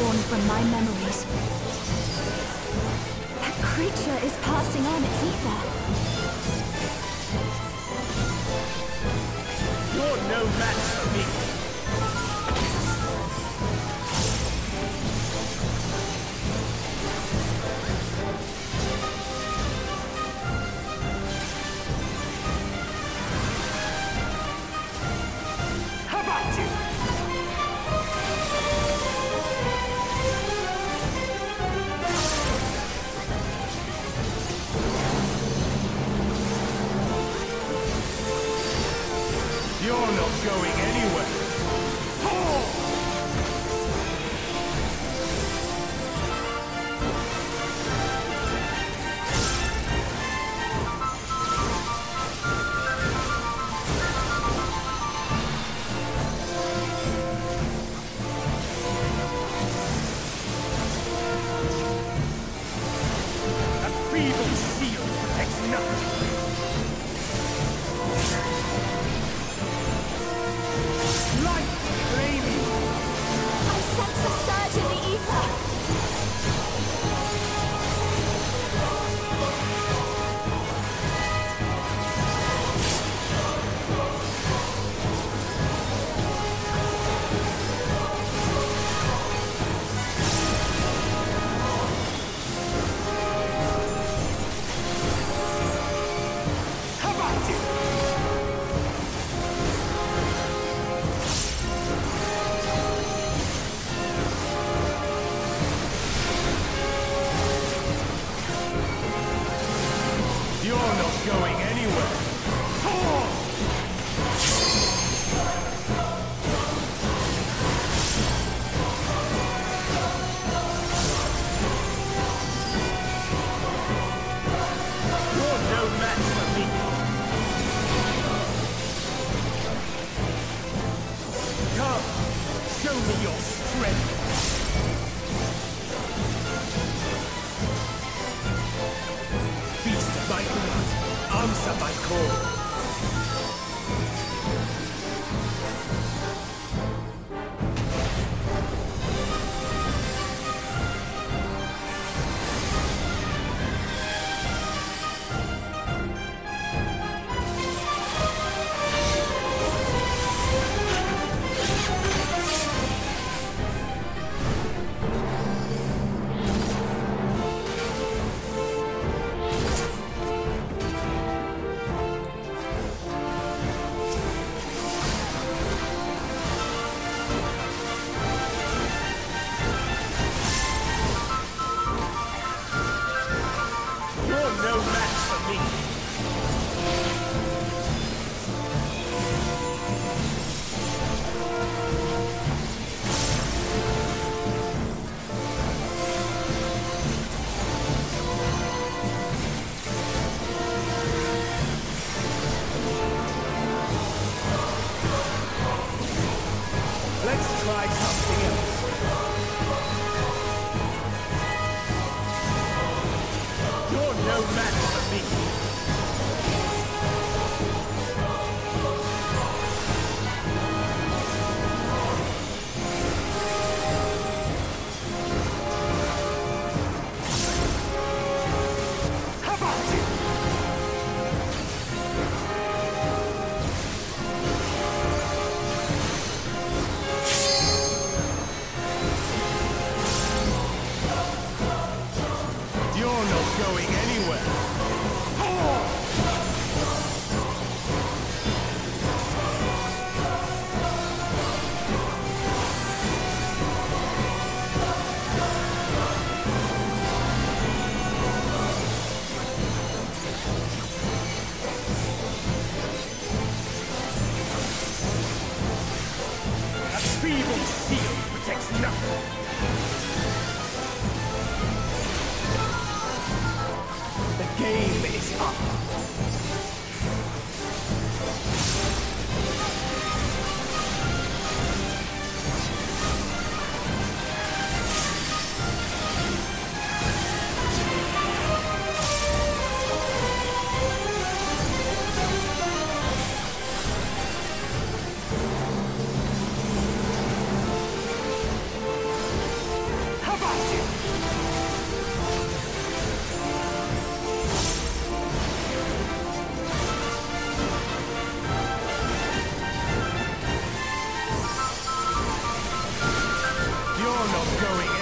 born from my memories. That creature is passing on its ether. You're no match for me. You're not going anywhere. Excellent. going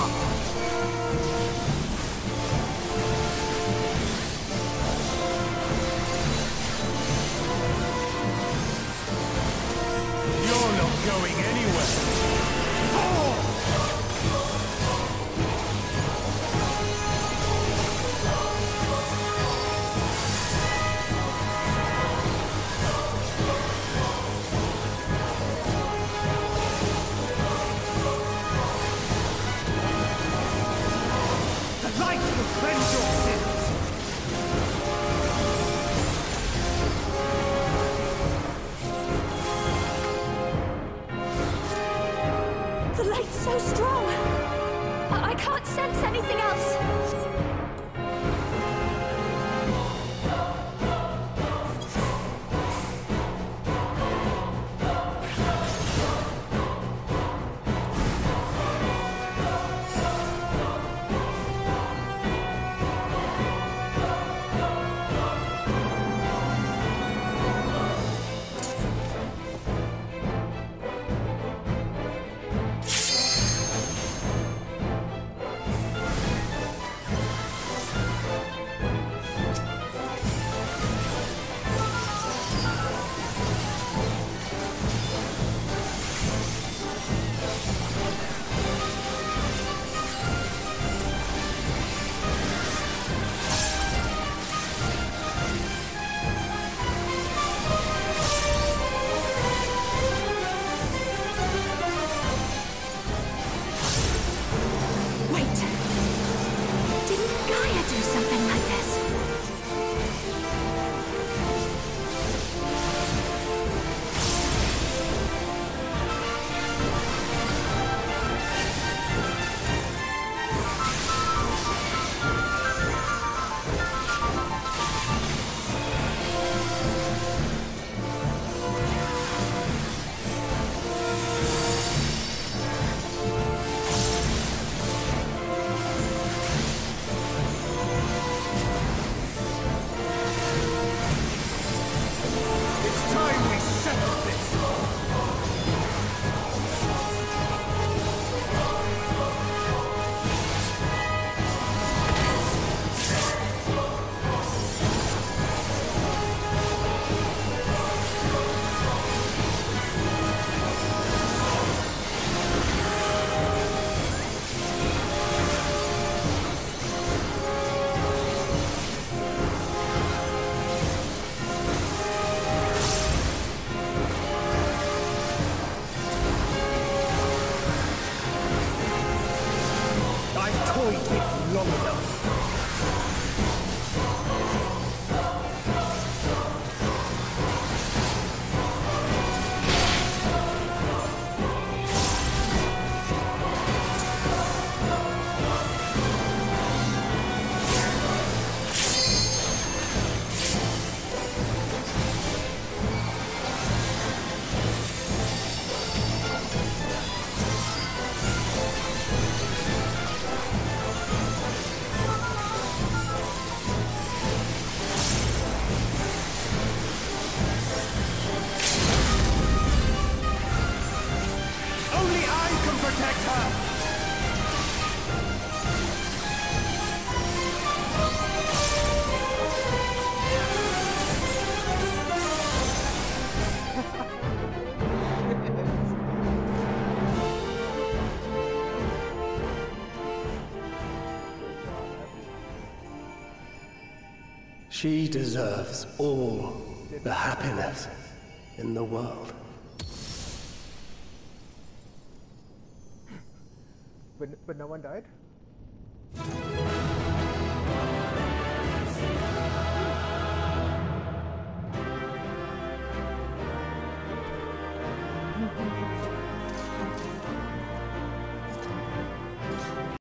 は light's so strong. I, I can't sense anything else. I've toyed long enough. She deserves all the happiness in the world. But, but no one died?